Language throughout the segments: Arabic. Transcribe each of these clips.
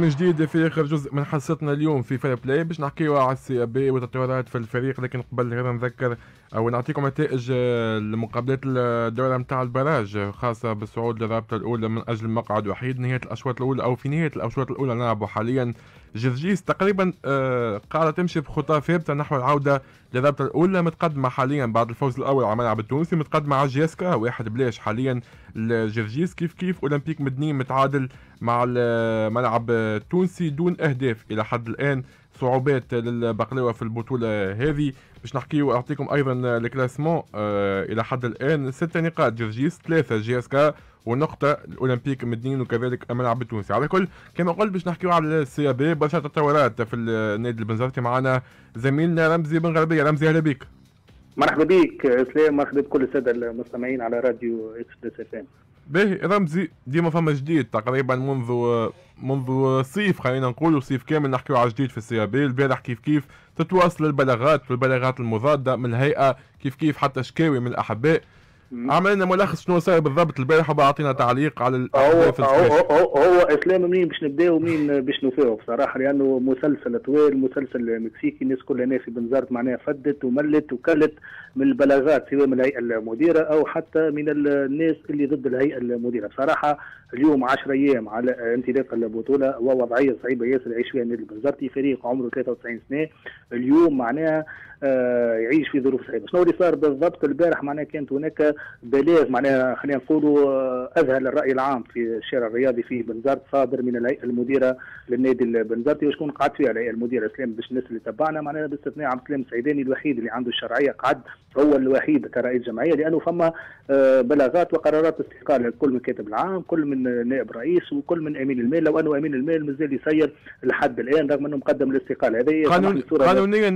من جديد في آخر جزء من حصتنا اليوم في Fair Play باش نحكيو على ال CAB والتطورات في الفريق لكن قبل غير نذكر أو نعطيكم نتائج المقابلات الدوره نتاع ال barrage خاصة بالصعود للرابطة الأولى من أجل مقعد وحيد. نهاية الأشواط الأولى أو في نهاية الأشواط الأولى نلعب حاليا جرجيس تقريبا آه، قاعدة تمشي بخطى ثابته نحو العودة للرابطه الأولى متقدمة حاليا بعد الفوز الأول على الملعب التونسي متقدمة على JSK واحد بلاش حاليا الجرجيس كيف كيف أولمبيك مدنين متعادل مع الملعب التونسي دون أهداف؟ إلى حد الآن صعوبات للبقلاوه في البطولة هذه. باش نحكيو اعطيكم أيضا ال classement آه إلى حد الآن. ستة نقاط جرجيس ثلاثة JSK ونقطة الأولمبيك مدنين وكذلك الملعب التونسي. على كل كما قلت باش نحكيو على ال CAB برشا تطورات في النادي البنزرتي معنا. زميلنا رمزي بن غربية. رمزي أهلا بك مرحبا بك إسلام. مرحبا بكل السادة المستمعين على Radio Express FM. باهي رمزي ديما فما جديد تقريبا منذ منذ صيف خلينا نقولوا صيف كامل نحكيو على جديد في ال CAB البارح كيف كيف تتواصل البلاغات والبلاغات المضادة من الهيئة كيف كيف حتى شكاوي من الأحباء. عمل لنا ملخص شنو صار بالضبط البارح وبعطينا تعليق على هو, هو, هو, اسلام منين باش نبداو ومنين باش نوفيو بصراحة لأنه مسلسل طويل مسلسل مكسيكي الناس كلها ناس في بنزرت معناها فدت وملت وكلت من البلاغات سواء من الهيئة المديرة أو حتى من الناس اللي ضد الهيئة المديرة. بصراحة اليوم 10 أيام على انطلاق البطولة ووضعيه صعيبه ياسر يعيش فيها النادي البنزرتي فريق عمره 93 سنة. اليوم معناها آه يعيش في ظروف صعيبة. شنو اللي صار بالضبط البارح؟ معناها كانت هناك بلاغ معناها خلينا نقولوا آه، أذهل الرأي العام في الشارع الرياضي في بنزرت صادر من الهيئة المديرة للنادي البنزرتي وشكون قعد فيها الهيئة المديرة؟ اسلام باش الناس اللي تبعنا. معناها باستثناء عبد السلام السعيداني الوحيد اللي عنده الشرعية قعد هو الوحيد كرئيس جمعية لأنه فما آه، بلاغات وقرارات استقالة كل من كاتب العام كل من نائب رئيس وكل من أمين المال لو أنه أمين المال مازال يسير لحد الآن رغم أنه مقدم الاستقالة. هذه قانون قانونيا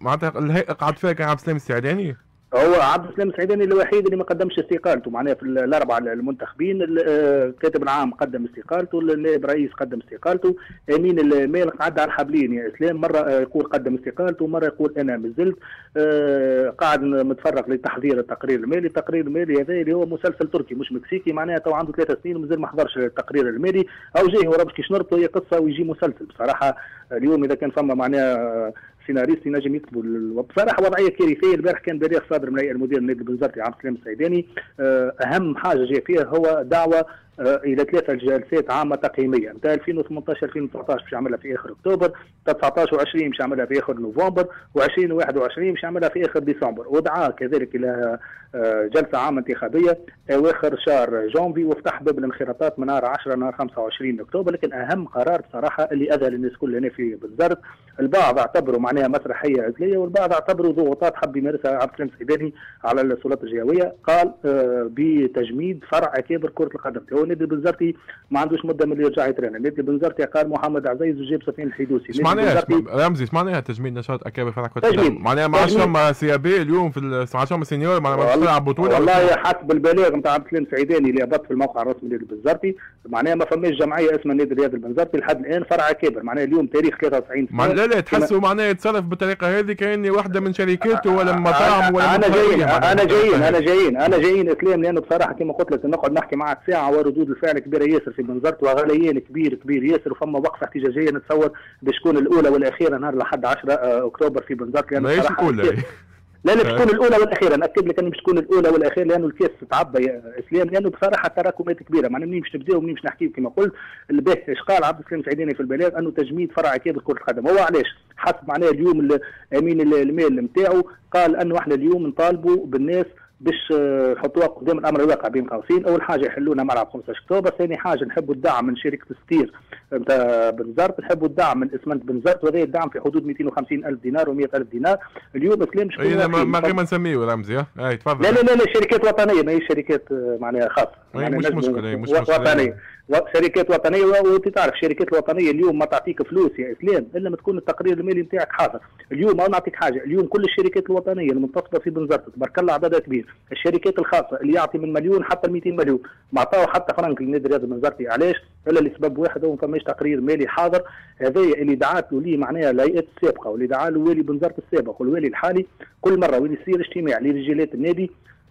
معناتها الهيئة قعد فيها كان عبد السلام السعداني. هو عبد السلام السعيداني الوحيد اللي ما قدمش استقالته معناها في الأربعة المنتخبين الكاتب العام قدم استقالته النائب رئيس قدم استقالته أمين المال قعد على الحبلين يا إسلام مرة يقول قدم استقالته ومره يقول أنا مازلت آه، قاعد متفرغ لتحضير التقرير المالي التقرير المالي هذا اللي هو مسلسل تركي مش مكسيكي معناها تو عنده ثلاث سنين ومازال ما حضرش التقرير المالي أو جاي هو ربش كي شنرته هي قصه ويجي مسلسل. بصراحة اليوم إذا كان فما معناها سيناريست ينجم يكتبوا بصراحة وضعية كارثيه البارح كان بلاغ صادر من المدير النادي البنزرتي عبد السلام السعيداني آه، أهم حاجة جاء فيها هو دعوة إلى ثلاثة جلسات عامة تقييمية. نتاع 2018 2019 باش يعملها في آخر أكتوبر 19 و20 باش يعملها في آخر نوفمبر و20 و21 باش يعملها في آخر ديسمبر. ودعا كذلك إلى آه، جلسة عامة انتخابية أواخر شهر جونفي وفتح باب الانخراطات من نهار 10 نهار 25 أكتوبر. لكن أهم قرار بصراحة اللي اذى الناس كلها هنا في بالزرت البعض اعتبروا معناها مسرحية عزليه والبعض اعتبروا ضغوطات حب يمارسها عبد السلام السيداني على السلطات الجهوية. قال آه، بتجميد فرع اكابر كرة القدم. هو النادي البنزرتي ما عندوش مدة من اللي يرجع يترين النادي البنزرتي قال محمد عزيز وجاب سفين الحيدوسي إيش؟ معناها رمزي إيش معناها تجميد نشاط أكابر فرع كره القدم معناها ما عادش CAB اليوم في ما عادش seniors معناها ما تلعب بطولة. والله حسب البلاغ نتاع عبد السلام السعيداني اللي هبط في الموقع الرسمي للنادي البنزرتي معناها ما فماش جمعية اسمها النادي الرياضي البنزرتي. لحد الآن فرع أكابر. معناها اليوم تاريخ 93 سنة. لا لا تحسوا معناها يتصرف بالطريقة هذه كأني واحدة من شركاته ولا من مطاعم ولا أنا جايين أنا جايين أنا جايين أنا جايين. أسلام لأنه بصراحة كما قلت لك نقعد نحكي معك ساعه وردود الفعل كبيره ياسر في بنزرت وغليان كبير كبير ياسر وفما وقفة احتجاجية نتصور بتكون الأولى والأخيرة نهار لحد 10 أكتوبر في بنزرت لأنه بصراحه لا لا تكون الأولى والأخيرة. ناكد لك انه مش تكون الأولى والأخيرة لأنه الكاس تعبى يا إسلام لأنه بصراحة تراكمات كبيرة. معناها منين باش نبداو منين باش نحكيو كما قلت إيش قال عبد السلام سعيداني في البلاغ أنه تجميد فرع كابل كره القدم. هو علاش؟ حسب معناه اليوم أمين المال نتاعو قال أنه إحنا اليوم نطالبوا بالناس باش نحطوها قدام الأمر الواقع بين قوسين. أول حاجة يحلونا ملعب 15 أكتوبر ثاني حاجة نحبوا الدعم من شركة STIR نتاع بنزرت نحبوا الدعم من اسمنت بنزرت وهذا الدعم في حدود 250 ألف دينار و100 ألف دينار. اليوم اسلام شكون اي ما غير ما نسميه رمزي اي تفضل. لا لا لا, لا شركات وطنية ما هي شركات معناها خاصة. يعني مش مشكلة مش مشكلة. وطنية. شركات وطنية وانت تعرف الشركات الوطنيه اليوم ما تعطيك فلوس يا إسلام إلا ما تكون التقرير المالي نتاعك حاضر. اليوم أنا نعطيك حاجة اليوم كل الشركات الوطنية المنتصبه في بنزرت تبارك الله عددها كبير. الشركات الخاصة اللي يعطي من مليون حتى 200 مليون ما عطاو حتى فرنك للنادي الرياضي بنزرتي علاش؟ إلا لسبب واحد هو ما فماش تقرير مالي حاضر. هذا اللي دعات له ليه معناها الهيئات السابقة واللي دعا له والي بنزرت السابق والوالي الحالي. كل مرة واللي يصير اجتماع لرجالات النادي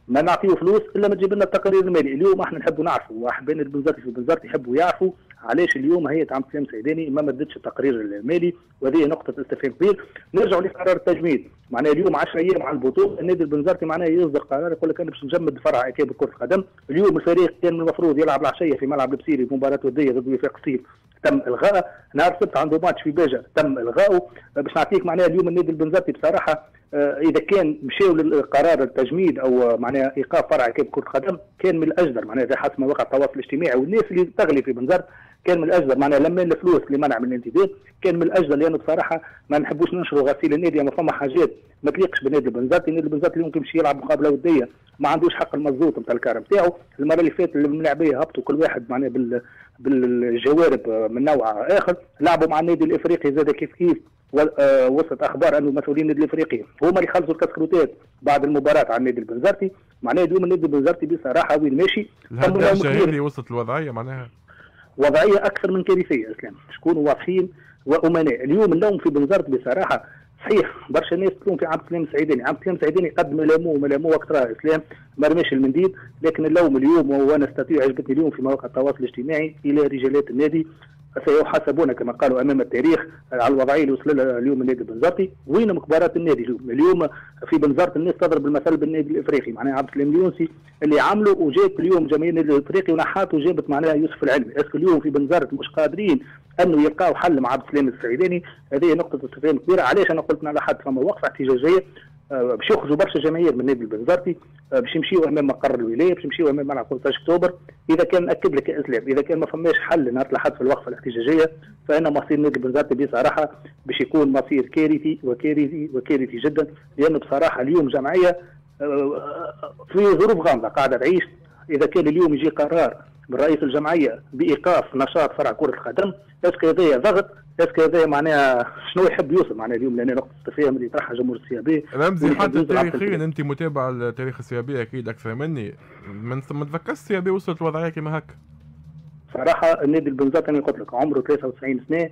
ما نعطيه فلوس إلا ما تجيب لنا التقارير المالي اليوم إحنا نحبوا نعرفوا واحبين البنزرتي في البنزرتي يحبوا يعرفوا علاش اليوم هي عم سلام سيداني ما مدتش التقرير المالي وهذه نقطة استفهام كبير. نرجعوا لقرار التجميد. معناها اليوم 10 أيام على البطولة النادي البنزرتي معناها يصدر قرار يقول لك أنا باش نجمد فرع اكابر كره القدم. اليوم الفريق كان من المفروض يلعب العشية في ملعب البسيري مباراة ودية ضد وفاق سيف تم الغائه نهار السبت عنده ماتش في باجه تم الغائه باش نعطيك معناها اليوم النادي البنزرتي بصراحة إذا كان مشاو للقرار التجميد أو معناها إيقاف فرع كيف كرة قدم كان من الأجدر معناها إذا حسب مواقع التواصل الاجتماعي والناس اللي تغلي في بنزرت كان من الأجدر معناها لما الفلوس اللي منع من الانتداب كان من الأجدر لأنه بصراحة ما نحبوش ننشروا غسيل النادي اما فما حاجات ما تليقش بالنادي البنزرتي النادي البنزرتي اليوم يمشي يلعب مقابلة ودية ما عندوش حق المزوط نتاع الكار نتاعو المرة اللي فاتت الملاعبيه هبطوا كل واحد معناها بال بالجوارب من نوع آخر لعبوا مع النادي الإفريقي زاد كيف كيف. آه، وصلت أخبار انه مسؤولين النادي الإفريقي هما اللي خلصوا الكسكروتات بعد المباراة على النادي البنزرتي. معناها اليوم النادي البنزرتي بصراحة وين ماشي. الهداشه اللي وصلت الوضعية معناها. وضعية أكثر من كارثية اسلام شكونوا واضحين وأمناء. اليوم اللوم في بنزرت بصراحة صحيح. برشا ناس تلوم في عبد السلام السعيداني، عبد السلام السعيداني قد ما لاموه ما لاموه وقت اسلام ما رماش المنديل. لكن اللوم اليوم وأنا أستطيع عجبتني اليوم في مواقع التواصل الاجتماعي إلى رجالات النادي. سيحاسبون كما قالوا أمام التاريخ على الوضعية اللي وصل لها اليوم النادي البنزرتي. وين مكبرات النادي اليوم؟ اليوم في بنزرت الناس تضرب المثل بالنادي الإفريقي. معناها عبد السلام اليونسي اللي عملوا وجاب اليوم جماهير النادي الإفريقي ونحات وجابت معناها يوسف العلمي. إسكو اليوم في بنزرت مش قادرين أنه يلقاو حل مع عبد السلام السعيداني؟ هذه نقطة استفهام كبيرة. علاش أنا قلت على حد فما وقفة احتجاجية؟ آه، باش يخرجوا برشا جماهير من نادي البنزرتي آه، باش يمشيوا أمام مقر الولاية باش يمشيوا أمام ملعب 15 أكتوبر. إذا كان ناكد لك إسلام إذا كان ما فماش حل نهار الأحد في الوقفة الاحتجاجية فان مصير نادي البنزرتي بصراحة باش يكون مصير كارثي وكارثي وكارثي جدا لأنه بصراحة اليوم جمعية آه، في ظروف غامضة قاعدة تعيش. إذا كان اليوم يجي قرار من رئيس الجمعية بإيقاف نشاط فرع كرة القدم est-ce que هذايا ضغط est-ce que هذايا معناها شنو يحب يوصل؟ معناها اليوم لأن نقطه التفاهم اللي يطرحها جمهور السيابي. رمزي حتى تاريخيا أنت متابع التاريخ السيابي أكيد أكثر مني. ما تفكرش السيابي وصلت وضعيه كما هكا؟ صراحة النادي البنزرتي أنا قلت لك عمره 93 سنة.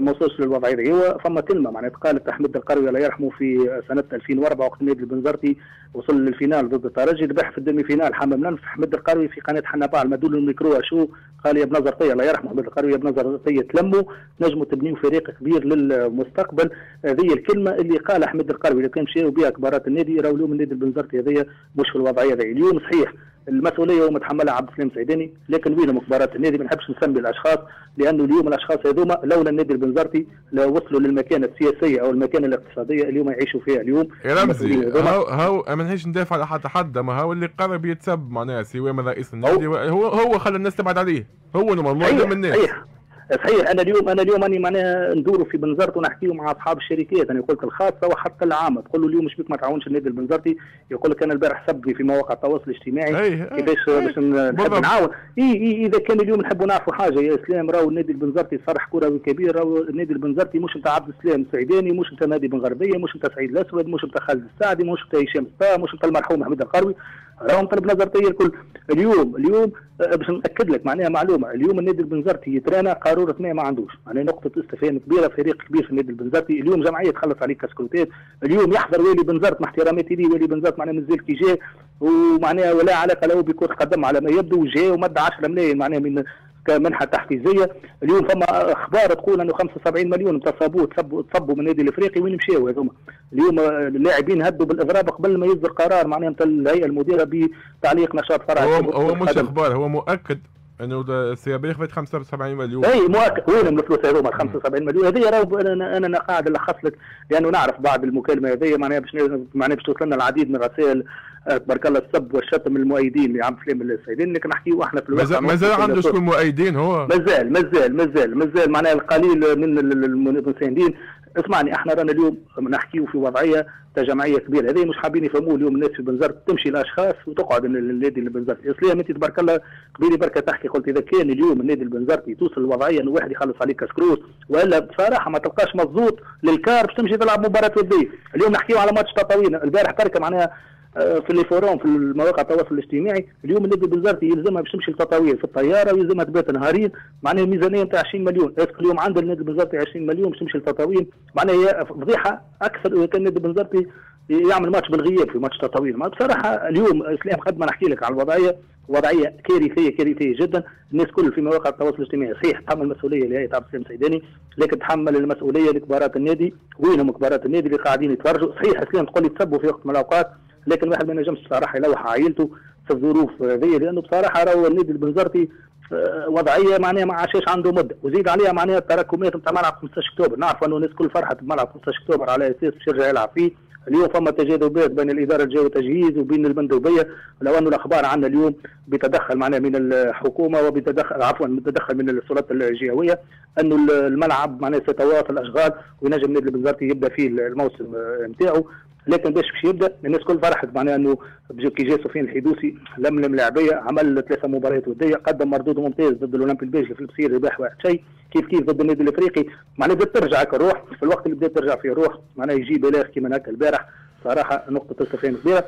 ما وصلش للوضعيه دي هو فما كلمة معناها قالت أحمد القروي الله يرحمه في سنة 2004 وقت النادي البنزرتي وصل لل finale ضد الترجي ذبح في ال demi-finale حمام الأنف أحمد القروي في قناة حنابال مدول الميكرو شو قال يا بنزرتية الله يرحمه أحمد القروي يا بنزرتية تلموا نجموا تبنيوا فريق كبير للمستقبل. هذه الكلمة اللي قال أحمد القروي اللي كان مشاو بها كبارات النادي راهو اليوم النادي البنزرتي هذيا مش في الوضعية هذه. اليوم صحيح المسؤولية هو متحملها عبد السلام سعيداني لكن وين مخبرات النادي ما نحبش نسمي الأشخاص لأنه اليوم الأشخاص هذوما لولا النادي البنزرتي لو وصلوا للمكانة السياسية أو المكانة الاقتصادية اليوم يعيشوا فيها اليوم. يا رمزي هو هو ما نحبش ندافع على حد حد ما هو اللي قرب يتسب معناها سواء من رئيس النادي هو هو خلى الناس تبعد عليه هو معظم الناس. صحيح. صحيح أنا اليوم أنا اليوم أني معناها ندوروا في بنزرت ونحكيوا مع أصحاب الشركات. أنا قلت الخاصه وحتى العامه تقول له اليوم مش بك ما تعاونش النادي البنزرتي؟ يقول لك أنا البارح سبني في مواقع التواصل الاجتماعي. كيفاش باش نحب نعاون. إي إي إذا كان اليوم نحبوا نعرفوا حاجة يا إسلام راهو النادي البنزرتي صرح كروي كبير راهو النادي البنزرتي مش نتاع عبد السلام السعيداني مش نتاع نادي بن غربية مش نتاع سعيد الأسود مش نتاع خالد السعدي مش نتاع هشام مش نتاع المرحوم محمد القروي. راهم طلب نظرتيه الكل. اليوم اليوم آه، باش نأكد لك معناها معلومة. اليوم النادي البنزرتي يترانا قارورة ما ما عندوش. معناها نقطة استفهام كبيرة فريق كبير في النادي البنزرتي. اليوم جمعية تخلص عليك كاسكروتات اليوم يحضر والي بنزرت مع احتراماتي ليه والي بنزرت معناها مازال كي جاء ومعناها ولا علاقة له بكرة قدم على ما يبدو جاء ومد 10 ملايين معناها من كمنحة تحفيزية. اليوم فما أخبار تقول أنه 75 مليون تصابوا تصبوا من النادي الافريقي وين مشاو هذوما؟ اليوم اللاعبين هدوا بالاضراب قبل ما يصدر قرار معناها نتاع الهيئة المديرة بتعليق نشاط فرع هو, هو مش أخبار هو مؤكد إنه السيابي اخذت 75 مليون. اي مؤكد وين الفلوس هذوما 75 مليون؟ هذه راهو أنا أنا قاعد نلخص لك لأنه نعرف بعد المكالمة هذه معناها باش معناها باش توصل لنا العديد من الرسائل آه، تبارك الله السب والشتم المؤيدين لعبد السلام السعيدين لكن نحكيو إحنا في الواقع مازال عنده شكون مؤيدين هو. مازال مازال مازال مازال معناها القليل من المساندين. اسمعني إحنا رانا اليوم نحكيو في وضعية جمعيه كبيرة. هذه مش حابين يفهموا اليوم الناس في بنزرت تمشي لاشخاص وتقعد النادي البنزرتي اسلام انت تبارك الله قبيلي بركة تحكي. قلت إذا كان اليوم النادي البنزرتي توصل الوضعيه إنه واحد يخلص عليك كسكروت وإلا بصراحة ما تلقاش مازوط للكار باش تمشي تلعب مباراة وديه اليوم نحكيو على ماتش تطاوين. البارح تركه معناها في les forums في مواقع التواصل الاجتماعي اليوم النادي البنزرتي يلزمها باش تمشي لتطاوين في الطيارة ويلزمها تبات نهارين معناها الميزانية نتاع 20 مليون. est-ce que اليوم عند النادي البنزرتي 20 مليون باش تمشي لتطاوين معناها هي فضيحة أكثر إذا كان النادي البنزرتي يعمل ماتش بالغياب في ماتش طويل ما بصراحة اليوم إسلام قد ما نحكي لك على الوضعية وضعية كارثية كارثية جدا. الناس كل في مواقع التواصل الاجتماعي صحيح تحمل المسؤوليه اللي هي تاع سليم سيداني لكن تحمل المسؤولية لكبارات النادي. وينهم كبارات النادي اللي قاعدين يتفرجوا؟ صحيح إسلام تقول لي تسبوا في وقت من الأوقات. لكن واحد ما ينجمش بصراحة يلوح عائلته في الظروف ذي لأنه بصراحة راهو النادي البنزرتي آه، وضعية معناها ما عاشش عنده مدة وزيد عليها معناها التراكمات نتاع ملعب 15 أكتوبر. نعرف أنه الناس كل فرحت بملعب 15 أكتوبر على أساس باش يرجع يلعب فيه. اليوم فما تجاذبات بين الإدارة الجايه والتجهيز وبين المندوبية. لو أنه الأخبار عندنا اليوم بتدخل معنا من الحكومة وبتدخل عفوا بتدخل من السلطات الجهوية أنه الملعب معناه سيتواصل أشغال وينجم النادي البنزرتي يبدأ فيه الموسم نتاعو. لكن باش باش يبدأ. الناس كل فرحت معناها إنه كي جا سفيان الحدوسي لملم لاعبية عمل ثلاثة مباريات ودية قدم مردود ممتاز ضد الاولمبي البيجي في البصير رباح واحد شيء. كيف كيف ضد النادي الإفريقي؟ معناها بدأت ترجع الروح. في الوقت اللي بدأت ترجع فيه الروح معناها يجي بلاغ كيما هكا البارح. صراحة نقطة استفهام كبيرة.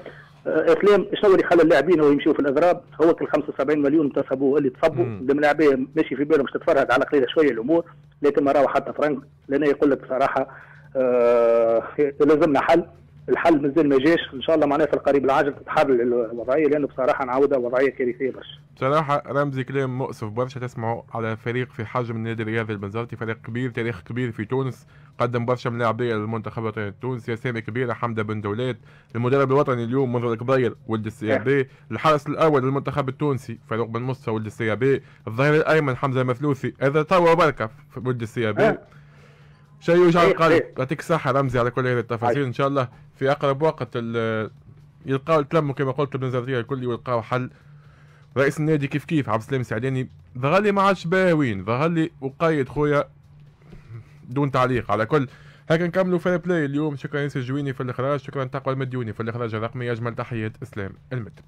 اسلام شنو اللي خلى اللاعبين يمشوا في الاضراب هو ال 75 مليون انتصبوا اللي تصبوا اللاعبيه ماشي في بالهم تتفرهد على قليله شوية الأمور. لكن ما راهو حتى فرنك لأن يقول لك بصراحه آه لازمنا حل. الحل مازال ما جاش إن شاء الله معناها في القريب العاجل تتحرر الوضعية لأنه بصراحة نعاودها وضعية كارثية برشا. بصراحة رمزي كلام مؤسف برشا. تسمعوا على فريق في حجم النادي الرياضي البنزرتي فريق كبير تاريخ كبير في تونس. قدم برشا من لاعبيه للمنتخب الوطني التونسي اسامي كبيرة حمدة بن دولات المدرب الوطني اليوم منذر القضير ولد السيابي. الحارس الأول للمنتخب التونسي فاروق بن مصطفى ولد السيابي. الظهير الأيمن حمزة مثلوثي هذا توا بركه ولد السيابي. شيء يوجع إيه، القلب. إيه. يعطيك الصحة رمزي على كل هذه التفاصيل. إن شاء الله في أقرب وقت يلقاو يتلموا كما قلت بنظرية الكل ويلقاو حل. رئيس النادي كيف كيف؟ عبد السلام السعداني. ظهر لي ما عادش باوين ظهر لي وقيد خويا. دون تعليق على كل. هكا نكملوا في بلاي اليوم. شكرا ياسر جويني في الإخراج. شكرا تقوى المديوني في الإخراج الرقمي. أجمل تحيات إسلام المتب